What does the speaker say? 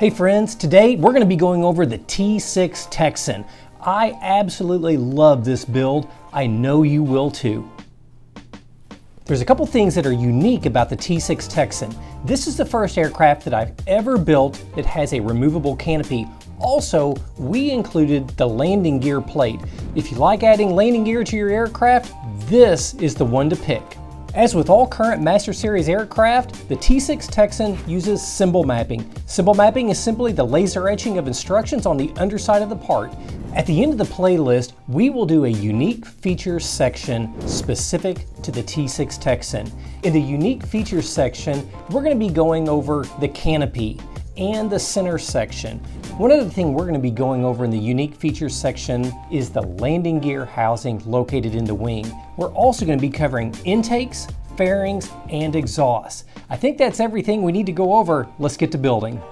Hey friends, today we're going to be going over the T6 Texan. I absolutely love this build. I know you will too. There's a couple things that are unique about the T6 Texan. This is the first aircraft that I've ever built that has a removable canopy. Also, we included the landing gear plate. If you like adding landing gear to your aircraft, this is the one to pick. As with all current Master Series aircraft, the T6 Texan uses symbol mapping. Symbol mapping is simply the laser etching of instructions on the underside of the part. At the end of the playlist, we will do a unique features section specific to the T6 Texan. In the unique features section, we're going to be going over the canopy and the center section. One other thing we're going to be going over in the unique features section is the landing gear housing located in the wing. We're also going to be covering intakes, fairings, and exhausts. I think that's everything we need to go over. Let's get to building.